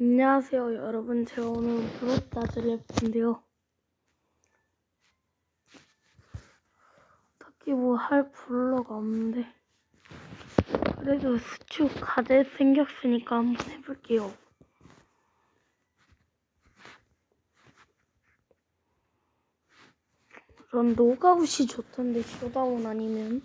안녕하세요, 여러분. 제가 오늘 브롤스타즈를 해볼텐데요. 딱히 뭐 할 brawler가 없는데. 그래도 수축 과제 생겼으니까 한번 해볼게요. 전 노가웃이 좋던데, showdown 아니면.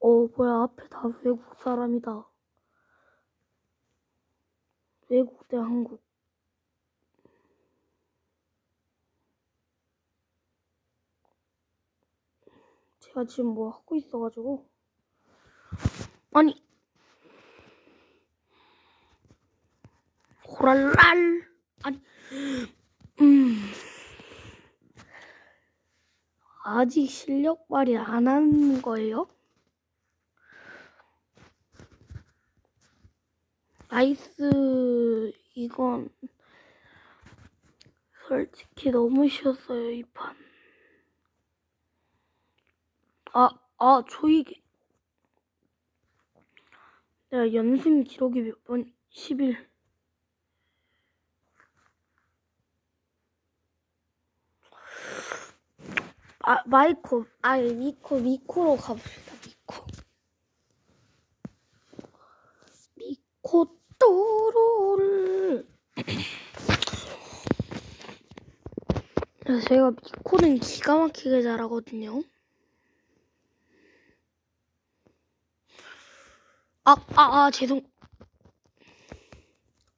어, 뭐야, 앞에 다 외국 사람이다. 외국 대 한국. 제가 지금 뭐 하고 있어가지고. 아니. 호랄랄. 아니. 음. 아직 실력 발휘 안 하는 거예요? nice 이건 솔직히 너무 쉬웠어요 이 판. 아, 아, 조이게. 내가 연승 기록이 몇 번? 11. 아, 마이코, 아니, 미코, 미코로 가봅시다, 미코. 미코 그래서 제가 미코는 기가 막히게 잘하거든요. 아, 아, 아, 죄송.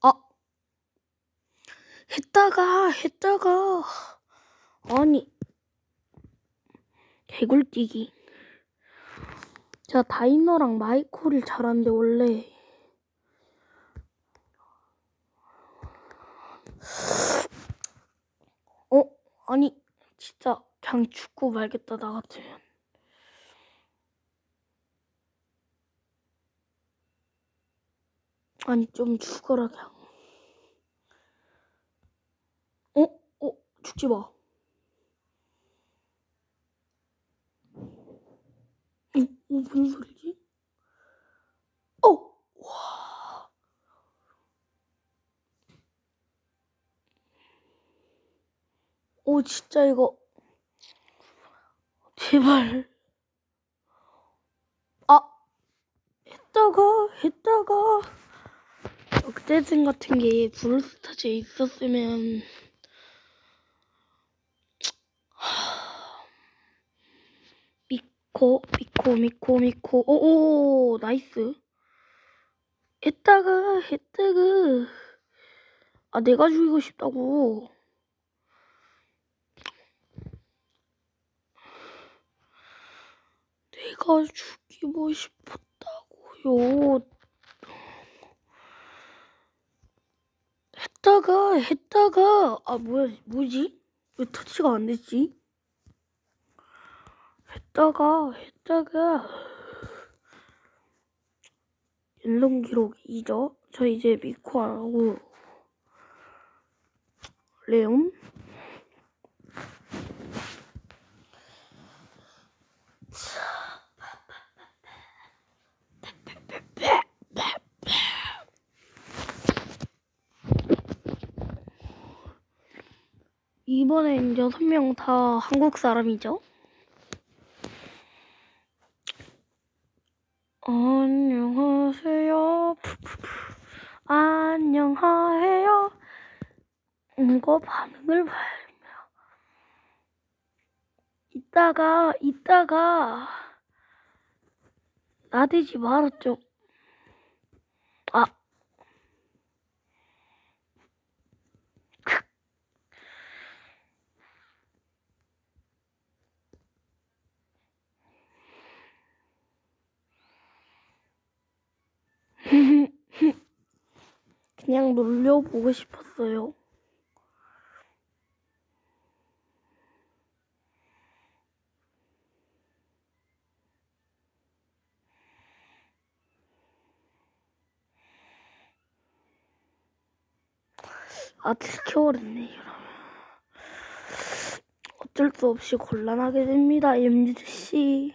아. 했다가, 했다가. 아니. 개굴뛰기. 제가 다이너랑 마이코를 잘하는데, 원래. 어? 아니, 진짜, 그냥 죽고 말겠다, 나 같으면. 아니 좀 죽어라 그냥 어? 어? 죽지 마 어? 어 무슨 소리지? 어! 와 오, 진짜 이거. 제발. 아! 했다가, 했다가. 억대생 같은 게 브롤스타즈에 있었으면 미코 미코 미코 미코 오오 나이스 했다가 했다가 아 내가 죽이고 싶다고 내가 죽이고 싶었다고요. 했다가 했다가 아 뭐야 뭐지? 왜 터치가 안 됐지? 했다가 했다가. 연동 기록 2죠 저 이제 미코 안 하고. 레온 이번엔 여섯 명 다 한국 사람이죠? 안녕하세요. 안녕하세요. 이거 반응을 봐야 이따가, 이따가, 나대지 말았죠. 아. 그냥 놀려보고 싶었어요. 아, 들켜버렸네, 이러면. 어쩔 수 없이 곤란하게 됩니다, MZ 씨.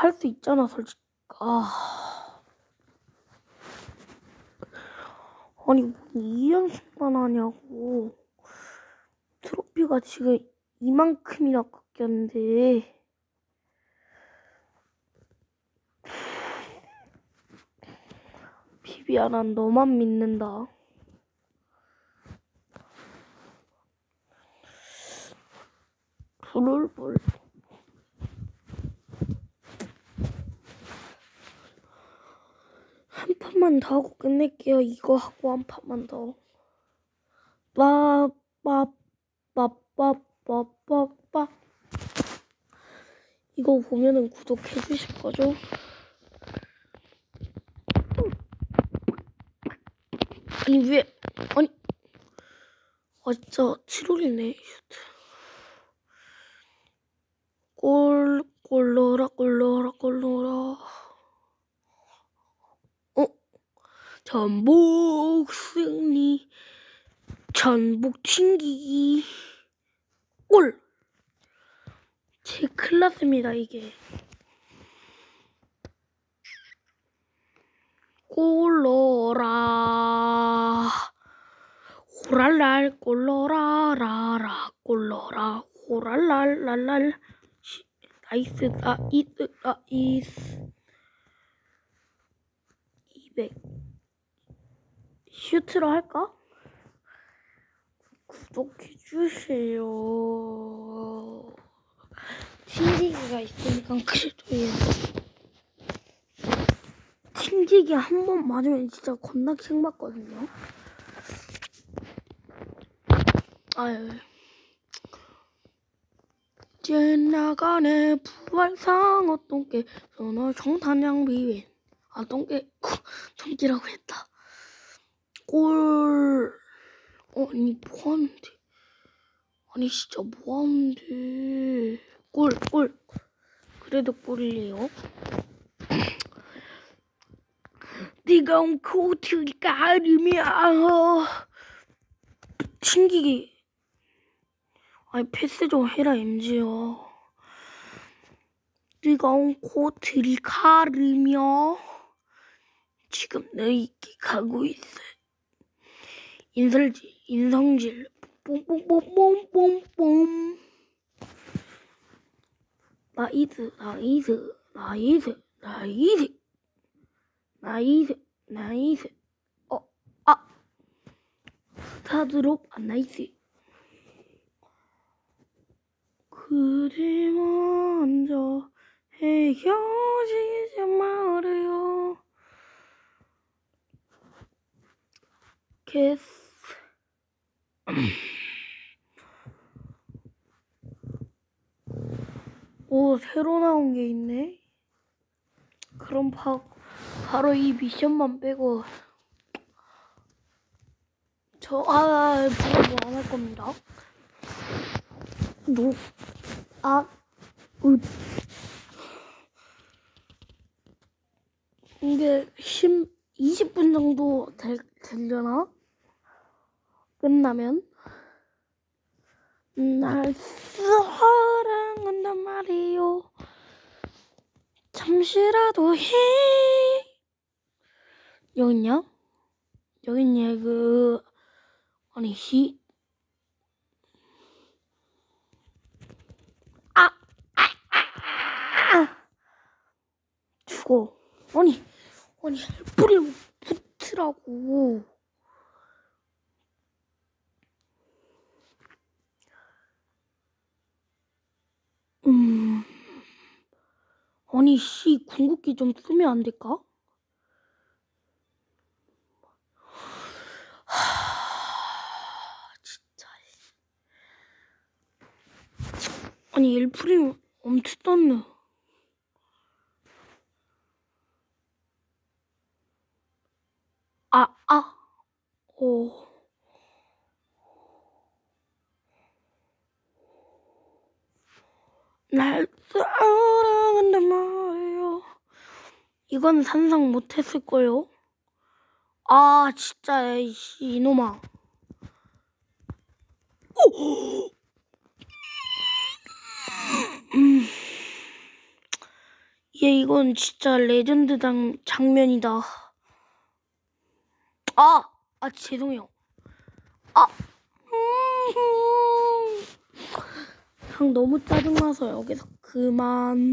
할 수 있잖아 솔직히. 아. 아니 뭐 2연승만 하냐고. 트로피가 지금 이만큼이나 깎였는데. 비비야 난 너만 믿는다. 불을 불 한 판만 더 하고 끝낼게요. 이거 하고 한 판만 더. 빠빠빠빠빠빠빠 이거 보면은 구독해 주실 거죠? 아니 왜 아니 아 진짜 7월이네 슈트 꼴 꼴러라 꼴러라 꼴러라 어 전복 승리 전복 튕기기 꼴제 클났습니다 이게. 꼴러라. 호랄랄 꼴러라라라. 꼴러라 호랄랄랄랄. 시- 나이스 나이스 나이스. 200 슈트로 할까? 구독해주세요. 튕기기가 있으니까 그래도 예. 튕기기 한 번 맞으면 진짜 겁나 킹 받거든요. 아유. 지나가네. 부활상어 똥개 전어 정탄양 비웬 아 똥개 똥개라고 했다 꼴 어, 아니 뭐하는데? 아니 진짜 뭐하는데? 꼴 꼴. 그래도 꼴이에요. 네가 온 코트가 아름이야. 튕기기 아니 패스 좀 해라 MG야. 뜨거운 코트를 가르며 지금 너희께 가고 있어 인설질 인성질. 뽕뽕뽕뽕뽕뽕 나이스 나이스 나이스 나이스. 나이스 나이스. 어 아. 스타드롭 안 나이스. 그대 먼저 헤어지지 말아요 캐스 오 새로 나온 게 있네 그럼 바, 바로 이 미션만 빼고 저아 뭐안 할 겁니다 노, 아, 으. 이게 10, 20분 정도 될, 되려나? 끝나면? 날 사랑한단 말이요. 잠시라도 해. 여기 있냐? 여기 있냐, 그, 아니, 시, 죽어. 아니, 아니, 헬프를 붙으라고. 아니 씨 궁극기 좀 쓰면 안 될까? 진짜 아니 1프레임 엄청 떴네 아, 아, 오. 날 사랑한단 말이야. 이건 상상 못했을 거요. 아, 진짜, 에이씨, 이놈아. 오! 음. 얘 이건 진짜 레전드 장, 장면이다. 아, 아 죄송해요. 아, 음. 형 너무 짜증나서 여기서 그만.